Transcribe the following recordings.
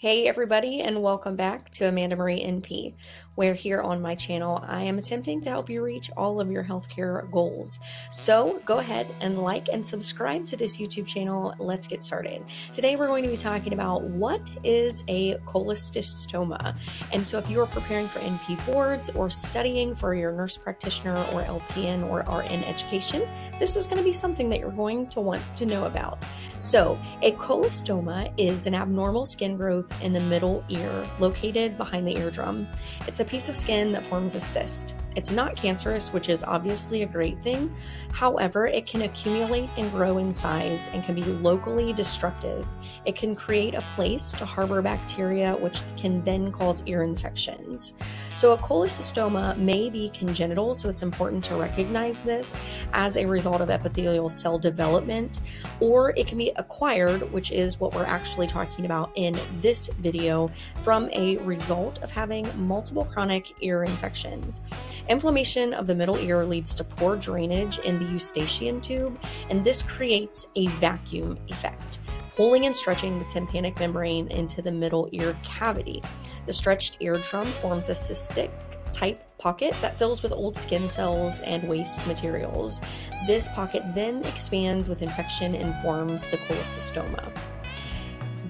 Hey, everybody, and welcome back to Amanda Marie NP, where here on my channel I am attempting to help you reach all of your healthcare goals. So go ahead and like and subscribe to this YouTube channel. Let's get started. Today we're going to be talking about what is a cholesteatoma. And so if you are preparing for NP boards or studying for your nurse practitioner or LPN or RN education, this is going to be something that you're going to want to know about. So a cholesteatoma is an abnormal skin growth in the middle ear, located behind the eardrum. It's a piece of skin that forms a cyst. It's not cancerous, which is obviously a great thing. However, it can accumulate and grow in size and can be locally destructive. It can create a place to harbor bacteria, which can then cause ear infections. So, a cholesteatoma may be congenital, so it's important to recognize this as a result of epithelial cell development, or it can be acquired, which is what we're actually talking about in this video, from a result of having multiple chronic ear infections. Inflammation of the middle ear leads to poor drainage in the eustachian tube, and this creates a vacuum effect, pulling and stretching the tympanic membrane into the middle ear cavity. The stretched eardrum forms a cystic type pocket that fills with old skin cells and waste materials. This pocket then expands with infection and forms the cholesteatoma.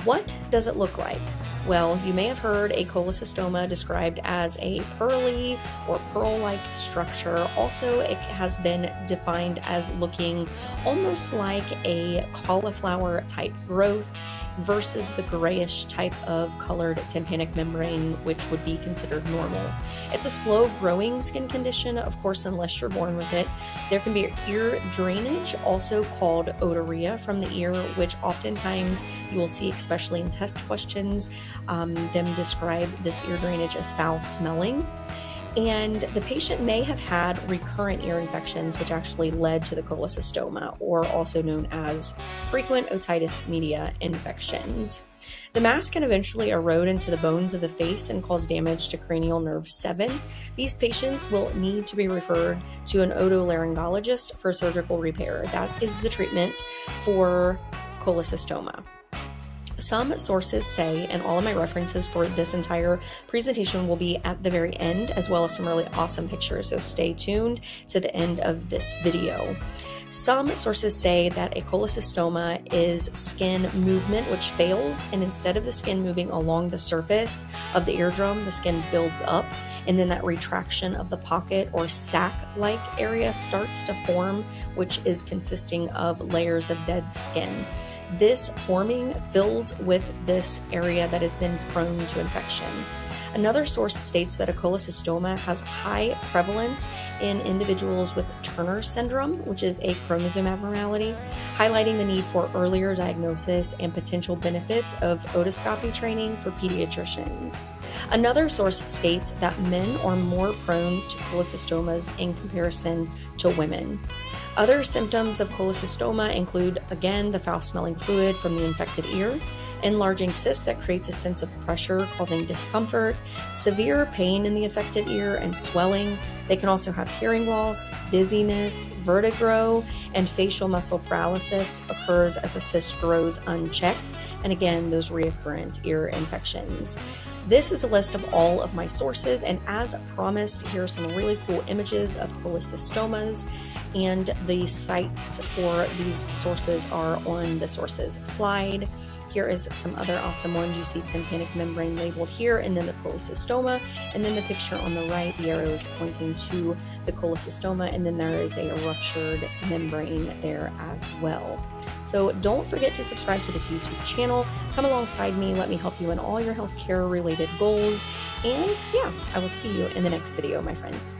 What does it look like? Well, you may have heard a cholesteatoma described as a pearly or pearl like structure. Also, it has been defined as looking almost like a cauliflower type growth versus the grayish type of colored tympanic membrane, which would be considered normal. It's a slow growing skin condition, of course, unless you're born with it. There can be ear drainage, also called otorrhea from the ear, which oftentimes you will see, especially in test questions, um, them describe this ear drainage as foul smelling and the patient may have had recurrent ear infections, which actually led to the cholesteatoma, or also known as frequent otitis media infections. The mass can eventually erode into the bones of the face and cause damage to cranial nerve 7. These patients will need to be referred to an otolaryngologist for surgical repair. That is the treatment for cholesteatoma. Some sources say, and all of my references for this entire presentation will be at the very end, as well as some really awesome pictures, so stay tuned to the end of this video. Some sources say that a cholesteatoma is skin movement which fails, and instead of the skin moving along the surface of the eardrum, the skin builds up, and then that retraction of the pocket or sac like area starts to form, which is consisting of layers of dead skin. This forming fills with this area that is then prone to infection. Another source states that a cholesteatoma has high prevalence in individuals with Turner syndrome, which is a chromosome abnormality, highlighting the need for earlier diagnosis and potential benefits of otoscopy training for pediatricians. Another source states that men are more prone to cholesteatomas in comparison to women. Other symptoms of cholesteatoma include, again, the foul smelling fluid from the infected ear, enlarging cyst that creates a sense of pressure causing discomfort, severe pain in the affected ear, and swelling. They can also have hearing loss, dizziness, vertigo, and facial muscle paralysis occurs as the cyst grows unchecked. And again, those recurrent ear infections. This is a list of all of my sources, and as promised, here are some really cool images of cholesteatomas, and the sites for these sources are on the sources slide. Here is some other awesome ones. You see tympanic membrane labeled here, and then the cholesteatoma, and then the picture on the right, the arrow is pointing to the cholesteatoma, and then there is a ruptured membrane there as well. So don't forget to subscribe to this YouTube channel. Come alongside me. Let me help you in all your healthcare goals. And yeah, I will see you in the next video, my friends.